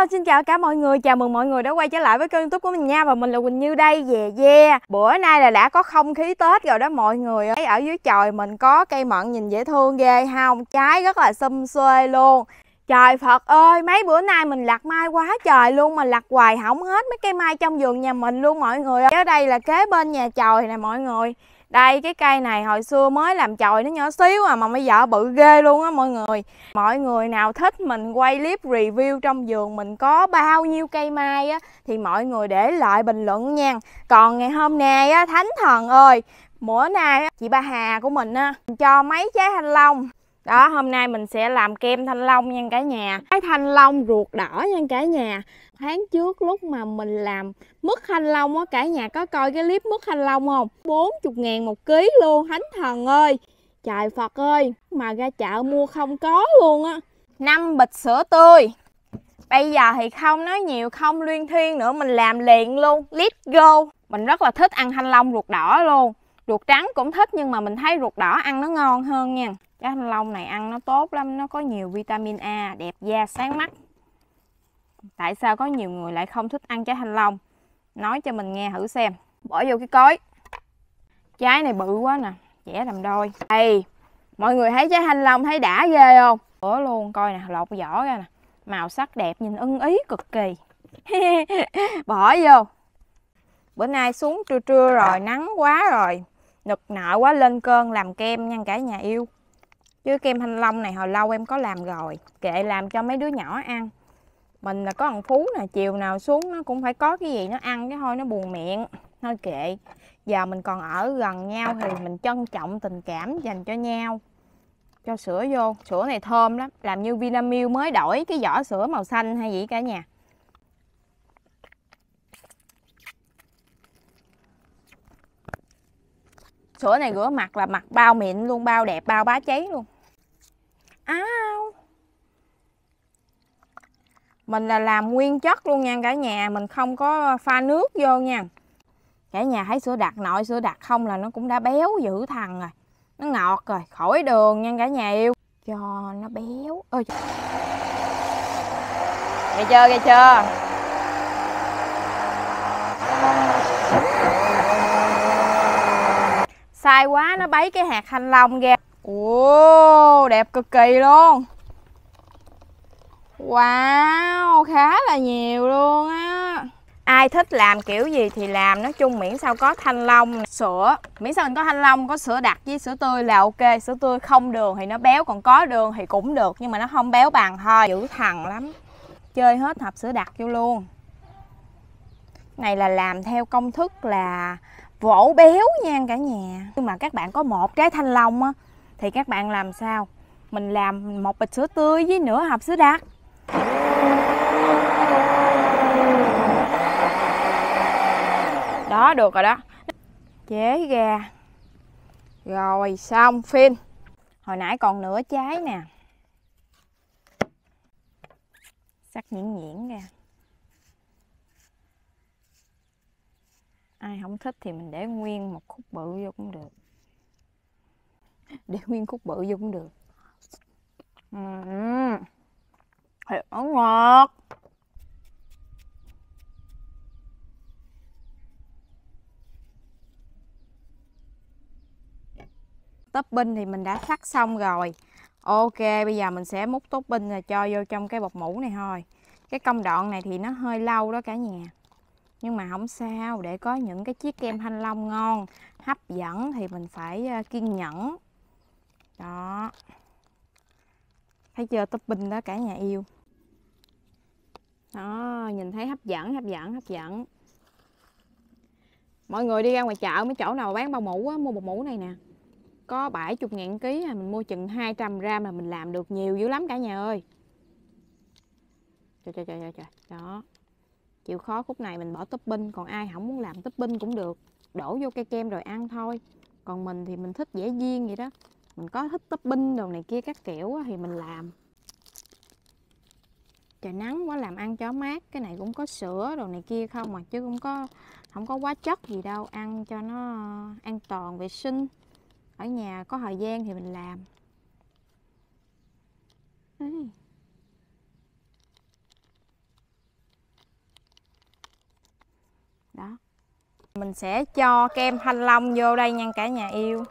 Hello, xin chào cả mọi người, chào mừng mọi người đã quay trở lại với kênh youtube của mình nha. Và mình là Quỳnh Như đây, yeah yeah. Bữa nay là đã có không khí Tết rồi đó mọi người Thấy ở dưới trời mình có cây mận nhìn dễ thương ghê không? Trái rất là xum xuê luôn. Trời Phật ơi, mấy bữa nay mình lặt mai quá trời luôn Mà lặt hoài hỏng hết mấy cây mai trong vườn nhà mình luôn mọi người Ở đây là kế bên nhà trời nè mọi người đây, cái cây này hồi xưa mới làm chồi nó nhỏ xíu à mà bây giờ bự ghê luôn á mọi người. Mọi người nào thích mình quay clip review trong vườn mình có bao nhiêu cây mai á, thì mọi người để lại bình luận nha. Còn ngày hôm nay á, thánh thần ơi, bữa nay chị ba hà của mình á, cho mấy trái thanh long đó, hôm nay mình sẽ làm kem thanh long nha cả nhà. Cái thanh long ruột đỏ nha cả nhà. Tháng trước lúc mà mình làm mứt thanh long á, cả nhà có coi cái clip mứt thanh long không? 40 ngàn một ký luôn, thánh thần ơi. Trời Phật ơi, mà ra chợ mua không có luôn á. Năm bịch sữa tươi. Bây giờ thì không nói nhiều, không luyên thuyên nữa, mình làm liền luôn. Let's go. Mình rất là thích ăn thanh long ruột đỏ luôn. Ruột trắng cũng thích nhưng mà mình thấy ruột đỏ ăn nó ngon hơn nha cái thanh long này ăn nó tốt lắm, nó có nhiều vitamin A, đẹp da, sáng mắt. Tại sao có nhiều người lại không thích ăn trái thanh long? Nói cho mình nghe thử xem. Bỏ vô cái cối. Trái này bự quá nè, chẻ làm đôi. Đây mọi người thấy trái thanh long thấy đã ghê không? Bữa luôn, coi nè, lột vỏ ra nè. Màu sắc đẹp, nhìn ưng ý cực kỳ. Bỏ vô. Bữa nay xuống trưa trưa rồi, nắng quá rồi. Nực nợ quá, lên cơn làm kem nha cả nhà yêu chứ kem thanh long này hồi lâu em có làm rồi, kệ làm cho mấy đứa nhỏ ăn. Mình là có thằng phú nè, chiều nào xuống nó cũng phải có cái gì nó ăn cái thôi, nó buồn miệng. Thôi kệ, giờ mình còn ở gần nhau thì mình trân trọng tình cảm dành cho nhau. Cho sữa vô, sữa này thơm lắm, làm như Vinamilk mới đổi cái vỏ sữa màu xanh hay gì cả nhà. Sữa này rửa mặt là mặt bao mịn luôn, bao đẹp, bao bá cháy luôn. Áo. Mình là làm nguyên chất luôn nha, cả nhà, mình không có pha nước vô nha. Cả nhà thấy sữa đặc nội, sữa đặc không là nó cũng đã béo dữ thằng rồi. Nó ngọt rồi, khỏi đường nha, cả nhà yêu. Cho nó béo. Ơi nghe chưa nghe chưa? Sai quá, nó bấy cái hạt thanh long ra ồ, đẹp cực kỳ luôn. Wow, khá là nhiều luôn á. Ai thích làm kiểu gì thì làm, nói chung miễn sao có thanh long sữa, miễn sao mình có thanh long, có sữa đặc với sữa tươi là ok. Sữa tươi không đường thì nó béo, còn có đường thì cũng được, nhưng mà nó không béo bằng thôi. Dữ thằng lắm. Chơi hết hộp sữa đặc vô luôn. Này là làm theo công thức là vỗ béo nha cả nhà. Nhưng mà các bạn có một trái thanh long á, thì các bạn làm sao? Mình làm một bịch sữa tươi với nửa hộp sữa đặc. Đó, được rồi đó. Chế ra. Rồi, xong phim hồi nãy còn nửa trái nè. Sắc nhuyễn nhuyễn ra. Ai không thích thì mình để nguyên một khúc bự vô cũng được. Để nguyên khúc bự vô cũng được. Uhm. thiệt nó ngọt. Topping thì mình đã cắt xong rồi. Ok, bây giờ mình sẽ múc topping là cho vô trong cái bột mũ này thôi. Cái công đoạn này thì nó hơi lâu đó cả nhà nhưng mà không sao để có những cái chiếc kem thanh long ngon hấp dẫn thì mình phải ờ, kiên nhẫn. Đó. Thấy chưa? Topping đó cả nhà yêu. Đó nhìn thấy hấp dẫn hấp dẫn hấp dẫn. Mọi người đi ra ngoài chợ mấy chỗ nào bán bao mũ á mua một mũ này nè. Có 70 ngàn ký à, mình mua chừng 200 gram là mình làm được nhiều dữ lắm cả nhà ơi. Trời trời trời trời. Đó chịu khó khúc này mình bỏ topping, còn ai không muốn làm topping cũng được. Đổ vô cây kem rồi ăn thôi. Còn mình thì mình thích dễ duyên vậy đó. Mình có thích topping đồ này kia các kiểu thì mình làm. Trời, nắng quá làm ăn cho mát. Cái này cũng có sữa đồ này kia không mà, chứ cũng có không có quá chất gì đâu. Ăn cho nó an toàn, vệ sinh. Ở nhà có thời gian thì mình làm. Mình sẽ cho kem thanh long vô đây nha, cả nhà yêu.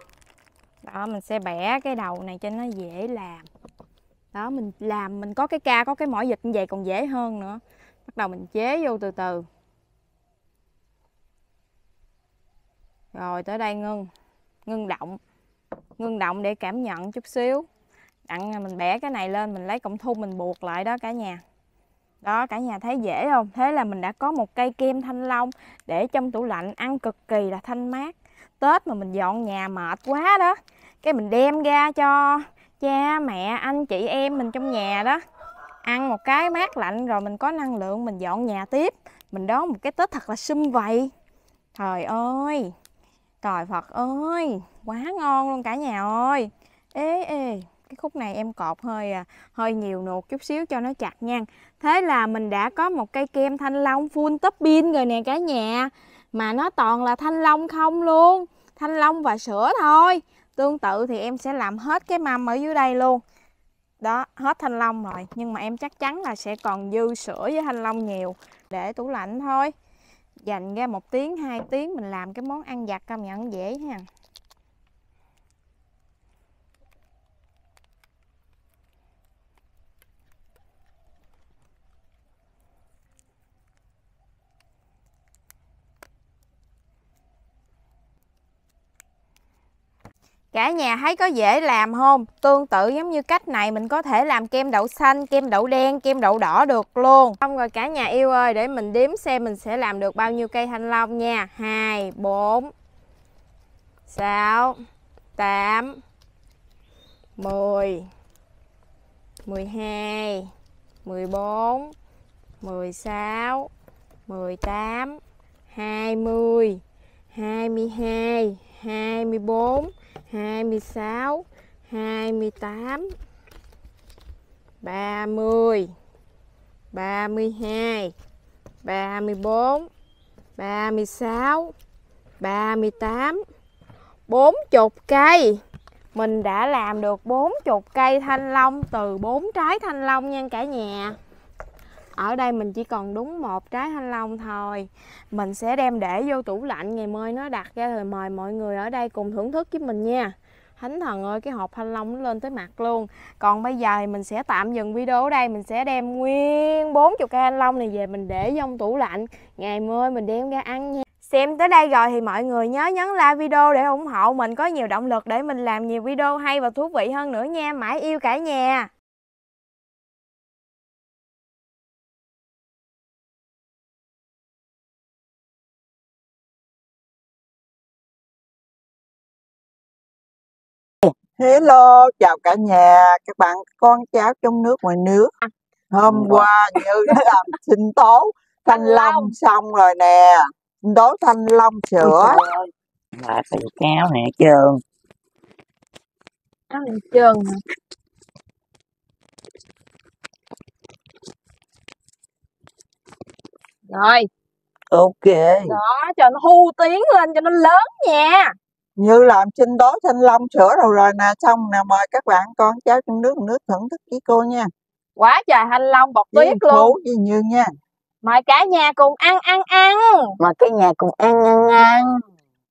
Đó, mình sẽ bẻ cái đầu này cho nó dễ làm. Đó, mình làm, mình có cái ca, có cái mỏi dịch như vậy còn dễ hơn nữa. Bắt đầu mình chế vô từ từ. Rồi, tới đây ngưng. Ngưng động. Ngưng động để cảm nhận chút xíu. Đặng, mình bẻ cái này lên, mình lấy cọng thun mình buộc lại đó, cả nhà đó, cả nhà thấy dễ không? Thế là mình đã có một cây kem thanh long để trong tủ lạnh ăn cực kỳ là thanh mát. Tết mà mình dọn nhà mệt quá đó, cái mình đem ra cho cha, mẹ, anh chị em mình trong nhà đó. Ăn một cái mát lạnh rồi mình có năng lượng mình dọn nhà tiếp. Mình đón một cái tết thật là sum vầy. Trời ơi! Trời phật ơi! Quá ngon luôn cả nhà ơi! Ê ê, cái khúc này em cột hơi à, hơi nhiều nuột chút xíu cho nó chặt nha thế là mình đã có một cây kem thanh long full topping rồi nè cả nhà. Mà nó toàn là thanh long không luôn, thanh long và sữa thôi. Tương tự thì em sẽ làm hết cái mâm ở dưới đây luôn. Đó, hết thanh long rồi, nhưng mà em chắc chắn là sẽ còn dư sữa với thanh long nhiều để tủ lạnh thôi. Dành ra một tiếng, hai tiếng mình làm cái món ăn giặt công nhận dễ ha. Cả nhà thấy có dễ làm không? Tương tự giống như cách này mình có thể làm kem đậu xanh, kem đậu đen, kem đậu đỏ được luôn. Xong rồi cả nhà yêu ơi, để mình đếm xem mình sẽ làm được bao nhiêu cây thanh long nha. 2, 4, 6, 8, 10, 12, 14, 16, 18, 20, 22, 24, 26 28 30 32 34 36 38 40 cây. Mình đã làm được 40 cây thanh long từ 4 trái thanh long nha cả nhà ở đây mình chỉ còn đúng một trái thanh long thôi. Mình sẽ đem để vô tủ lạnh, ngày mai nó đặt ra rồi mời mọi người ở đây cùng thưởng thức với mình nha. Thánh thần ơi, cái hộp thanh long nó lên tới mặt luôn. Còn bây giờ thì mình sẽ tạm dừng video ở đây. Mình sẽ đem nguyên 40 cây thanh long này về mình để trong tủ lạnh. Ngày mai mình đem ra ăn nha. Xem tới đây rồi thì mọi người nhớ nhấn like video để ủng hộ mình. Có nhiều động lực để mình làm nhiều video hay và thú vị hơn nữa nha. Mãi yêu cả nhà. Hello, chào cả nhà, các bạn con cháu trong nước ngoài nước. Hôm qua Như đã làm sinh tố thanh long xong rồi nè. Sinh tố thanh long sữa. Là từ kéo nè trơn. Áo này trơn? Rồi, Ok. đó cho nó hu tiếng lên cho nó lớn nha. Như làm sinh tố thanh long sữa rồi rồi nè, xong nè mời các bạn con cháu trong nước nước thưởng thức với cô nha. Quá trời thanh long bọc tuyết luôn. với Như nha. Mời cả nhà cùng ăn ăn ăn. Mà cái nhà cùng ăn ăn ăn.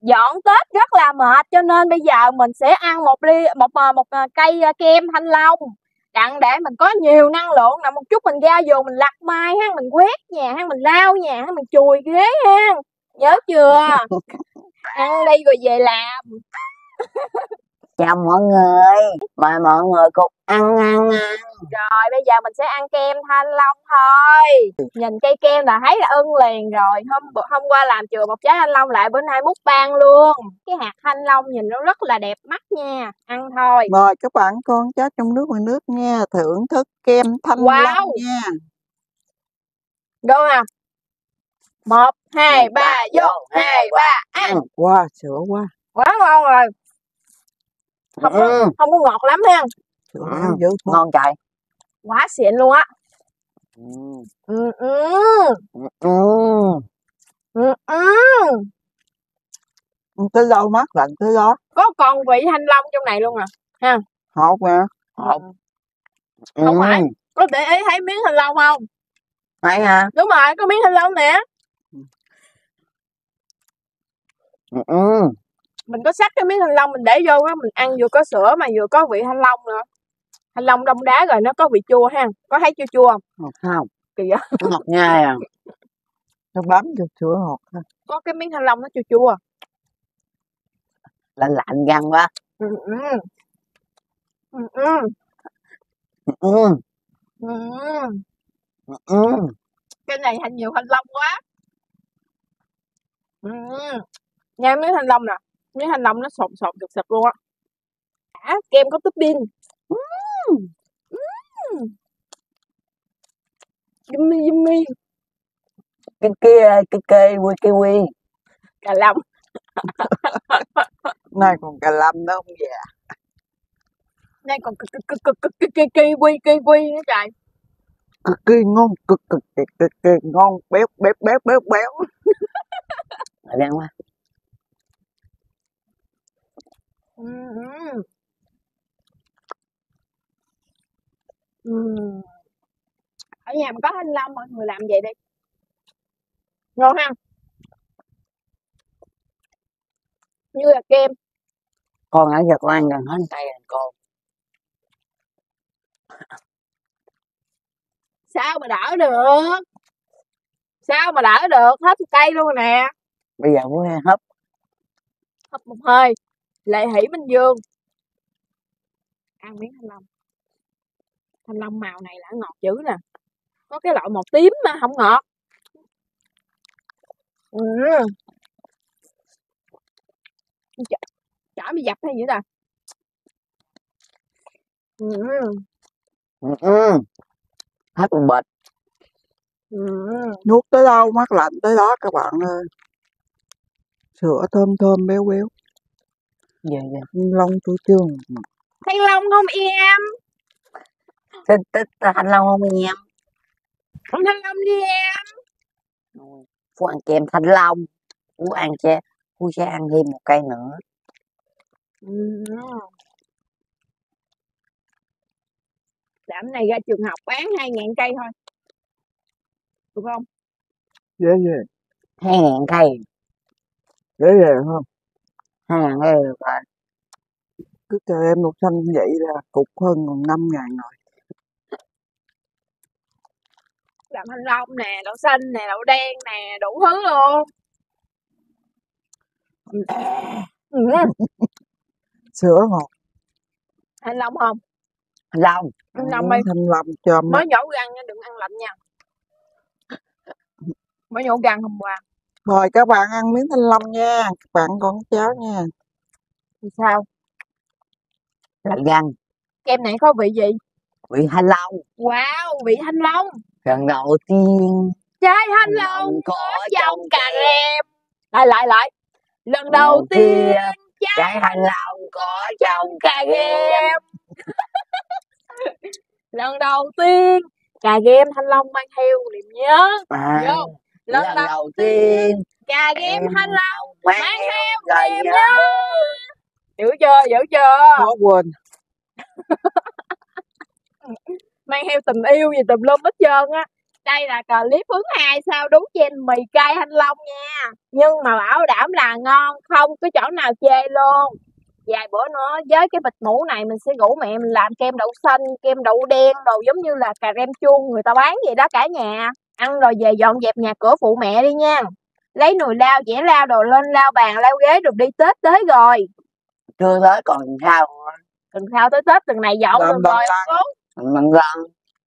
Dọn Tết rất là mệt cho nên bây giờ mình sẽ ăn một ly một một, một à, cây à, kem thanh long. Đặng để mình có nhiều năng lượng nè một chút mình ra vườn mình lặt mai ha, mình quét nhà ha, mình lau nhà ha, mình chùi ghế ha. Nhớ chưa? ăn đi rồi về làm. Chào mọi người. Mời mọi người cùng ăn ăn ăn. Rồi bây giờ mình sẽ ăn kem thanh long thôi. Nhìn cây kem là thấy là ưng liền rồi. Hôm hôm qua làm chừa một trái thanh long lại bữa nay múc ban luôn. Cái hạt thanh long nhìn nó rất là đẹp mắt nha. Ăn thôi. Mời các bạn con cháu trong nước ngoài nước nha, thưởng thức kem thanh Wow. long nha. Đúng không? Một, hai, ba, vô, hai, ba, ăn. Wow, sữa quá. Quá ngon rồi. Không có, Ừ, không có ngọt lắm ha. Sữa Ừ. dữ ngon trời. Quá xịn luôn á. Ừ, Ừ, ừ, ừ, ừ, ừ. Tới đâu mát lạnh tới đó. Có còn vị thanh long trong này luôn à. Hột nè. Hột. Không ừ. phải. Có để ý thấy miếng thanh long không? Phải hả? Đúng rồi, có miếng thanh long nè. Ừ, ừ. mình có sắc cái miếng thanh long mình để vô á mình ăn vừa có sữa mà vừa có vị thanh long nữa thanh long đông đá rồi nó có vị chua ha có thấy chua chua không ngọt không kỳ vậy ngọt nhai à nó bám vô sữa ngọt ha có cái miếng thanh long nó chua chua lạnh lạnh răng quá ừ, ừ. Ừ, ừ. ừ, Ừ. ừ, ừ. cái này hành nhiều thanh long quá ừ. Nha miếng thanh long nè. Miếng thanh long nó sột sột sực sực luôn á. À, kem có topping yummy yummy. Cái kia cái cây kiwi kiwi. Cà lâm. Nay còn cà lâm nó không về đây còn cực cực cực cực cực cực kiwi kiwi nữa trời. Cực kỳ ngon cực cực cực cực ngon. Béo béo béo béo béo. Đang quá ừ. ừ. Ừ. ở nhà mà có thanh long mọi người làm vậy đi. Ngon ha? Như là kem. Con ở con ăn gần hết. Tay rồi con. Sao mà đỡ được? Sao mà đỡ được? Hết cây luôn rồi nè. Bây giờ muốn hấp. Hấp một hơi lệ hỷ minh dương ăn miếng thanh long thanh long màu này là ngọt dữ nè có cái loại màu tím mà không ngọt ừ. chả, chả bị dập hay gì ta ừ. ừ, ừ. hấp một bịch Ừ. nuốt tới đâu mát lạnh tới đó các bạn ơi sữa thơm thơm béo béo về về thanh long tôi chưa thanh long không em. Tích tích thanh long không em. Không thanh long đi em. Phú ăn kem thanh long. Phú ăn che phú sẽ ăn thêm một cây nữa. Ừ. Đạm này ra trường học bán hai ngàn cây thôi. Được không? Dễ về hai ngàn cây. Dễ về không cây được rồi cứ cho em một xanh vậy là cục hơn còn năm ngàn rồi. Đạm thanh long nè đậu xanh nè đậu đen nè đủ thứ luôn. Sữa ngọt. Thanh long không? Thanh long. Thanh long đi thanh long cho mới nhổ răng nha, đừng ăn lạnh nha. Mới nhổ răng hôm qua mời các bạn ăn miếng thanh long nha. Các bạn con cháu nha. Thì sao? Lạnh răng kem này có vị gì? Vị thanh long. Wow vị thanh long. Lần đầu tiên. Trái thanh long có trong cà rem lại lại lại. Lần đầu tiên trái trái thanh long có trong cà rem lần đầu tiên cà rem thanh long mang theo niềm nhớ. À, vô lần, lần đầu đầu tiên cà rem em thanh long mang theo niềm nhớ dữ chưa dữ chưa? Khó quên mang theo tình yêu gì tùm lum hết trơn á. Đây là clip hướng hai sao đúng chen mì cay thanh long nha. Nhưng mà bảo đảm là ngon không có chỗ nào chê luôn. Vài bữa nữa với cái bịch mũ này mình sẽ rủ mẹ mình làm kem đậu xanh kem đậu đen đồ giống như là cà rem chuông người ta bán vậy đó cả nhà ăn rồi về dọn dẹp nhà cửa phụ mẹ đi nha. Lấy nồi lao dẻ lao đồ lên lao bàn lao ghế rồi đi tết tới rồi. Chưa tới còn sao tuần sau tới tết tuần này dọn Làm rồi. đòn rồi lăn.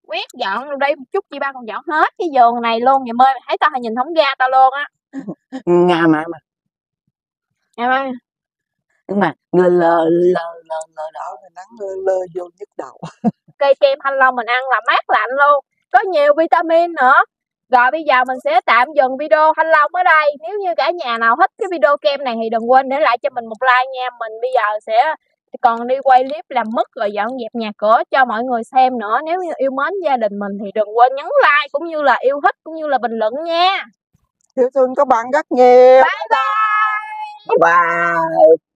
cố dọn đây một chút chi ba còn dọn hết cái giường này luôn. Vậy mơi thấy tao hay nhìn không ra tao luôn á. Nga mà mà. Em ơi nhưng mà lơ lơ lơ lơ đó đó nắng lơ lơ vô nhức đầu. Cây kem thanh long mình ăn là mát lạnh luôn. Có nhiều vitamin nữa rồi bây giờ mình sẽ tạm dừng video thanh long ở đây. Nếu như cả nhà nào thích cái video kem này thì đừng quên để lại cho mình một like nha. Mình bây giờ sẽ còn đi quay clip làm mất rồi dọn dẹp nhà cửa cho mọi người xem nữa. Nếu như yêu mến gia đình mình thì đừng quên nhấn like cũng như là yêu thích cũng như là bình luận nha. Yêu thương các bạn rất nhiều. Bye bye. Bye